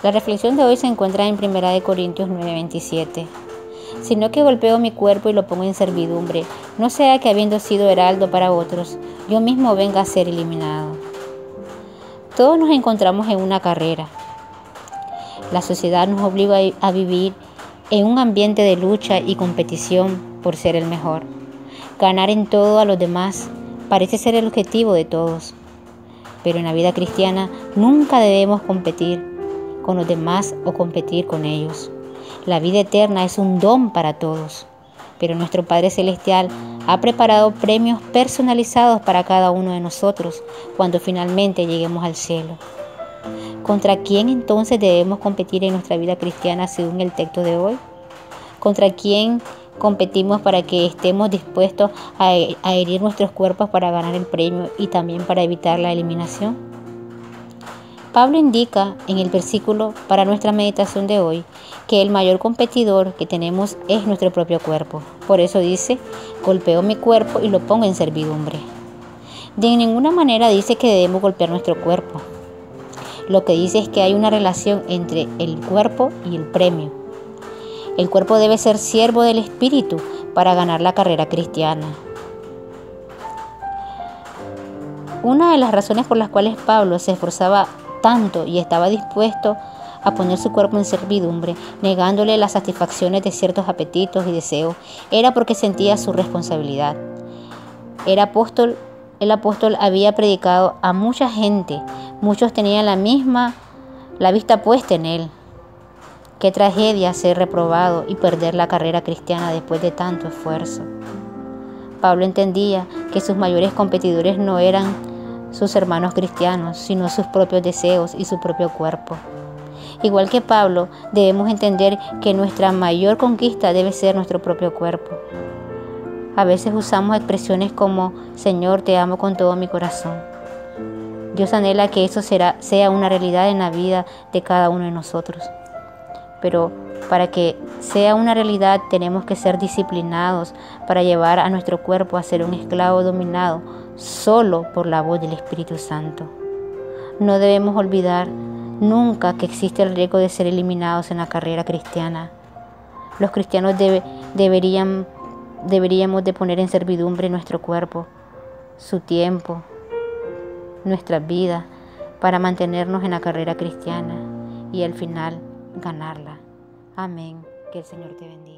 La reflexión de hoy se encuentra en 1 Corintios 9:27. Sino que golpeo mi cuerpo y lo pongo en servidumbre, no sea que habiendo sido heraldo para otros, yo mismo venga a ser eliminado. Todos nos encontramos en una carrera. La sociedad nos obliga a vivir en un ambiente de lucha y competición por ser el mejor. Ganar en todo a los demás parece ser el objetivo de todos. Pero en la vida cristiana nunca debemos competir con los demás o competir con ellos. La vida eterna es un don para todos, pero nuestro Padre Celestial ha preparado premios personalizados para cada uno de nosotros cuando finalmente lleguemos al cielo. ¿Contra quién entonces debemos competir en nuestra vida cristiana según el texto de hoy? ¿Contra quién competimos para que estemos dispuestos a, herir nuestros cuerpos para ganar el premio y también para evitar la eliminación? Pablo indica en el versículo para nuestra meditación de hoy que el mayor competidor que tenemos es nuestro propio cuerpo. Por eso dice, golpeo mi cuerpo y lo pongo en servidumbre. De ninguna manera dice que debemos golpear nuestro cuerpo. Lo que dice es que hay una relación entre el cuerpo y el premio. El cuerpo debe ser siervo del espíritu para ganar la carrera cristiana. Una de las razones por las cuales Pablo se esforzaba tanto y estaba dispuesto a poner su cuerpo en servidumbre, negándole las satisfacciones de ciertos apetitos y deseos, era porque sentía su responsabilidad. Apóstol, el apóstol había predicado a mucha gente, muchos tenían la misma, la vista puesta en él. Qué tragedia ser reprobado y perder la carrera cristiana después de tanto esfuerzo. Pablo entendía que sus mayores competidores no eran sus hermanos cristianos, sino sus propios deseos y su propio cuerpo. Igual que Pablo, debemos entender que nuestra mayor conquista debe ser nuestro propio cuerpo. A veces usamos expresiones como, Señor, te amo con todo mi corazón. Dios anhela que eso sea una realidad en la vida de cada uno de nosotros. Pero para que sea una realidad tenemos que ser disciplinados para llevar a nuestro cuerpo a ser un esclavo dominado solo por la voz del Espíritu Santo. No debemos olvidar nunca que existe el riesgo de ser eliminados en la carrera cristiana. Los cristianos deberían, deberíamos de poner en servidumbre nuestro cuerpo, su tiempo, nuestra vida, para mantenernos en la carrera cristiana y al final ganarla. Amén. Que el Señor te bendiga.